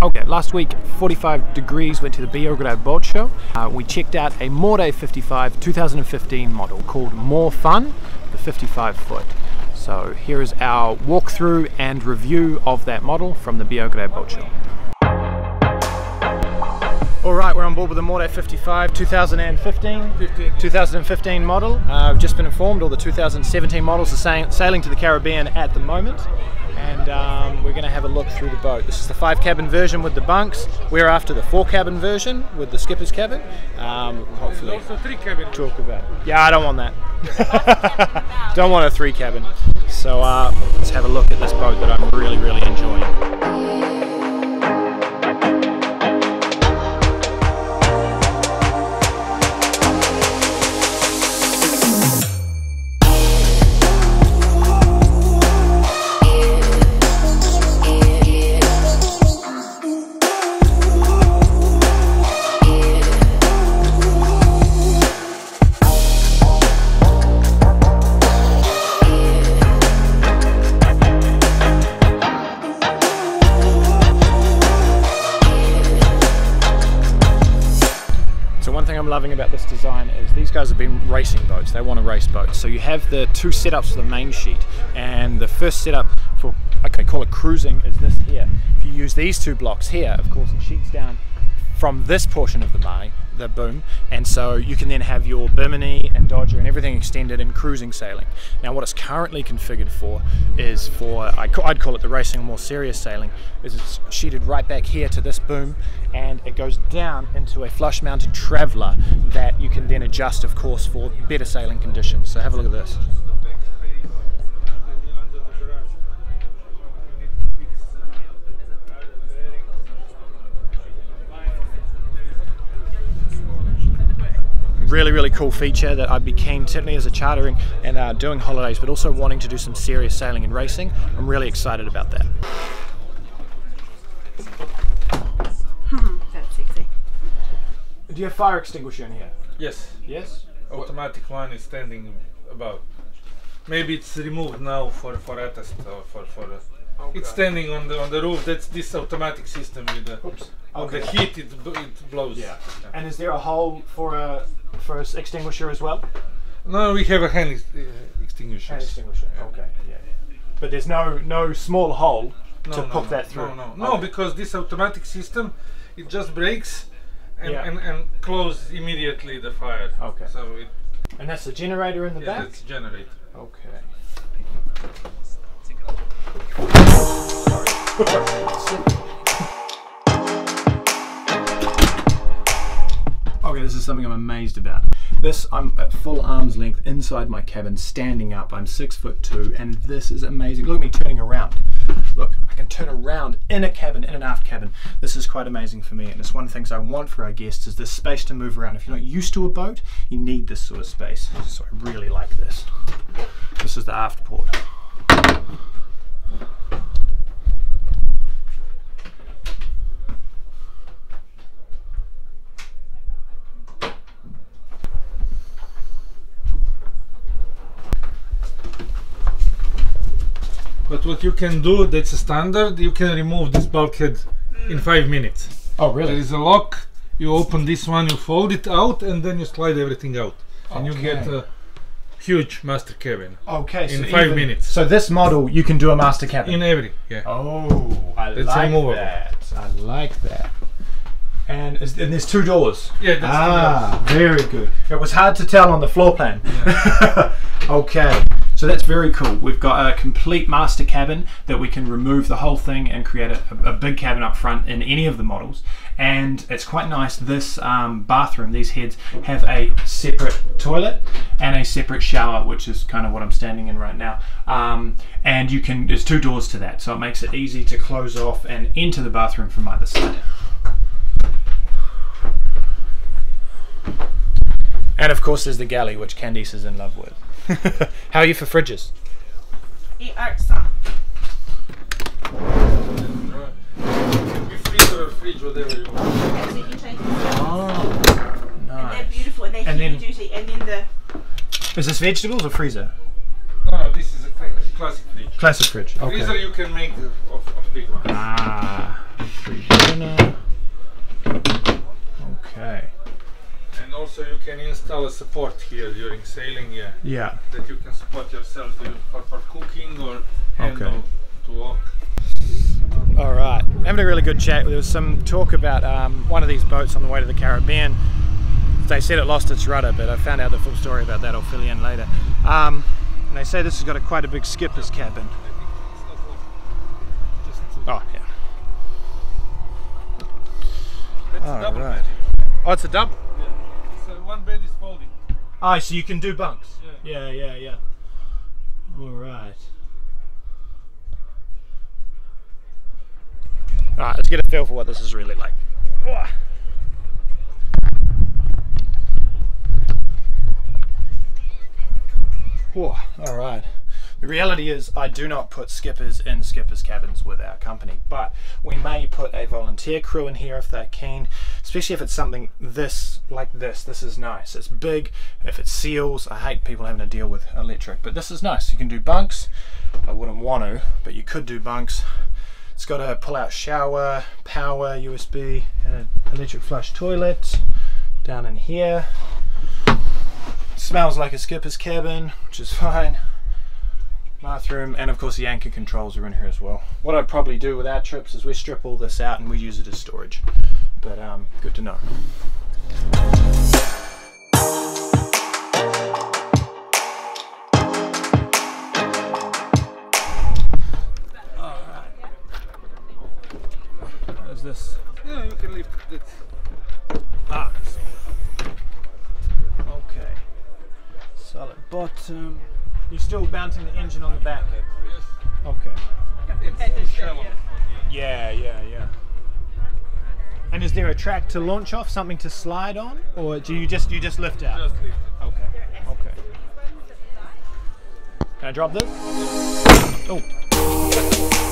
Okay, last week 45 Degrees went to the Biograd Boat Show. Uh, we checked out a More 55 2015 model called More Fun, the 55 foot. So here is our walkthrough and review of that model from the Biograd Boat Show. Alright, we're on board with the More 55 2015, 15. 2015 model. Uh, I've just been informed all the 2017 models are sailing to the Caribbean at the moment and um, we're going to have a look through the boat. This is the five cabin version with the bunks. We're after the four cabin version with the skipper's cabin. Um, hopefully, also three cabin. Talk about. Yeah, I don't want that. don't want a three cabin. So uh, let's have a look at this boat that I'm really, really enjoying. Loving about this design is these guys have been racing boats. They want to race boats. So you have the two setups for the main sheet. And the first setup for, okay, call it cruising is this here. If you use these two blocks here, of course, it sheets down from this portion of the Mai, the boom, and so you can then have your Bimini and Dodger and everything extended in cruising sailing. Now what it's currently configured for is for, I'd call it the racing or more serious sailing, is it's sheeted right back here to this boom and it goes down into a flush mounted traveller that you can then adjust of course for better sailing conditions. So have a look at this. Really, really cool feature that I'd be keen, certainly as a chartering and uh, doing holidays, but also wanting to do some serious sailing and racing. I'm really excited about that. That's sexy. Do you have fire extinguisher in here? Yes. Yes? Automatic one is standing above. Maybe it's removed now for for attest or for for. Uh, okay. It's standing on the on the roof. That's this automatic system with the Oops. on the heat. It it blows. Yeah. yeah. And is there a hole for a for an extinguisher as well? No, we have a hand ex uh, extinguisher. Hand extinguisher. Yeah. Okay. Yeah. But there's no no small hole no, to no, put no, that through. No, no, no, okay. because this automatic system, it just breaks and, yeah. and, and close immediately the fire. Okay. So it. And that's the generator in the yeah, back. That's generator. Okay. Okay, is something I'm amazed about. This, I'm at full arm's length inside my cabin, standing up. I'm six foot two, and this is amazing. Look at me turning around. Look, I can turn around in a cabin, in an aft cabin. This is quite amazing for me, and it's one of the things I want for our guests is this space to move around. If you're not used to a boat, you need this sort of space. So I really like this. This is the aft port. But what you can do, that's a standard, you can remove this bulkhead in five minutes. Oh, really? There is a lock, you open this one, you fold it out, and then you slide everything out. And okay. you get a huge master cabin. Okay, in so five even, minutes. So this model, you can do a master cabin? In every, yeah. Oh, I that's like removable. that. I like that. And, is, and there's two doors. Yeah, ah, very good. It was hard to tell on the floor plan. Yeah. okay. So that's very cool. We've got a complete master cabin that we can remove the whole thing and create a, a big cabin up front in any of the models. And it's quite nice. This um, bathroom, these heads have a separate toilet and a separate shower, which is kind of what I'm standing in right now. Um, and you can, there's two doors to that. So it makes it easy to close off and enter the bathroom from either side. And of course there's the galley, which Candice is in love with. How are you for fridges? It hurts some. Oh, nice. And they're beautiful and they're And heavy then- duty. And then the Is this vegetables or freezer? No, this is a classic fridge. Classic fridge. Freezer you can make you can install a support here during sailing, yeah, Yeah. that you can support yourself for, for cooking or handle Okay. to walk. All right, having a really good chat. There was some talk about um, one of these boats on the way to the Caribbean. They said it lost its rudder, but I found out the full story about that. I'll fill you in later. Um, and they say this has got a quite a big skipper's cabin. Oh yeah. That's All a double right. Oh, it's a double. Yeah. So one bed is folding. Oh, so you can do bunks. Yeah. Yeah, yeah, yeah. All right. All right, let's get a feel for what this is really like. Whoa. Whoa, All right. The reality is, I do not put skippers in skippers' cabins with our company, but we may put a volunteer crew in here if they're keen, especially if it's something this, like this. This is nice. It's big. If it seals, I hate people having to deal with electric, but this is nice. You can do bunks. I wouldn't want to, but you could do bunks. It's got a pull-out shower, power, USB, and an electric flush toilet down in here. Smells like a skipper's cabin, which is fine bathroom and of course the anchor controls are in here as well. What i'd probably do with our trips is we strip all this out and we use it as storage. But um, good to know. Is this? Yeah, you can lift it. ah. Okay. Solid bottom you're still mounting the engine on the back Yes. okay It's too shallow. Yeah, yeah, yeah. And is there a track to launch off, something to slide on, or do you just you just lift out? Just lift it. Okay, okay. Can I drop this? Oh.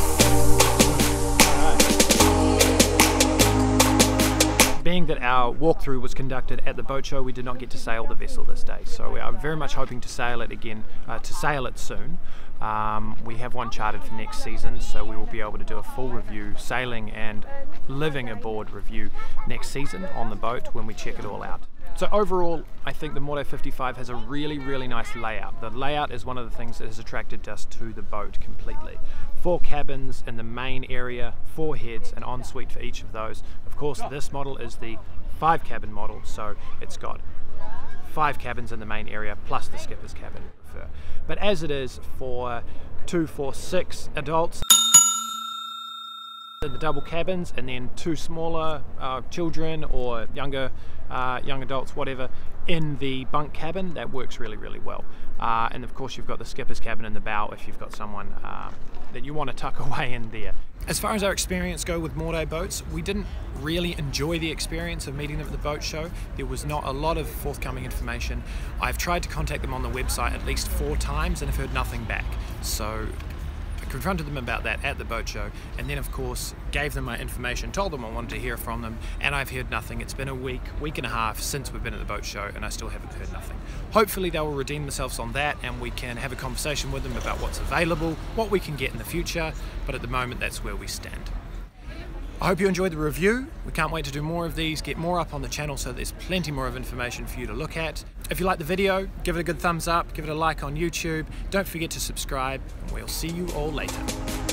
Being that our walkthrough was conducted at the boat show, we did not get to sail the vessel this day. So we are very much hoping to sail it again, uh, to sail it soon. Um, we have one chartered for next season, so we will be able to do a full review, sailing and living aboard review next season on the boat when we check it all out. So overall, I think the More 55 has a really, really nice layout. The layout is one of the things that has attracted us to the boat completely. Four cabins in the main area, four heads, an ensuite for each of those. Of course, this model is the five cabin model, so it's got five cabins in the main area plus the skipper's cabin. But as it is for two, four, six adults in the double cabins, and then two smaller uh, children or younger uh, young adults, whatever, in the bunk cabin, that works really, really well. Uh, and of course, you've got the skipper's cabin in the bow if you've got someone uh, that you want to tuck away in there. As far as our experience go with Morday boats, we didn't really enjoy the experience of meeting them at the boat show. There was not a lot of forthcoming information. I've tried to contact them on the website at least four times and have heard nothing back. So confronted them about that at the boat show and then of course gave them my information, told them I wanted to hear from them and I've heard nothing. It's been a week, week and a half since we've been at the boat show and I still haven't heard nothing. Hopefully they will redeem themselves on that and we can have a conversation with them about what's available, what we can get in the future, but at the moment that's where we stand. I hope you enjoyed the review. We can't wait to do more of these, get more up on the channel so there's plenty more of information for you to look at. If you like the video, give it a good thumbs up, give it a like on YouTube. Don't forget to subscribe, and we'll see you all later.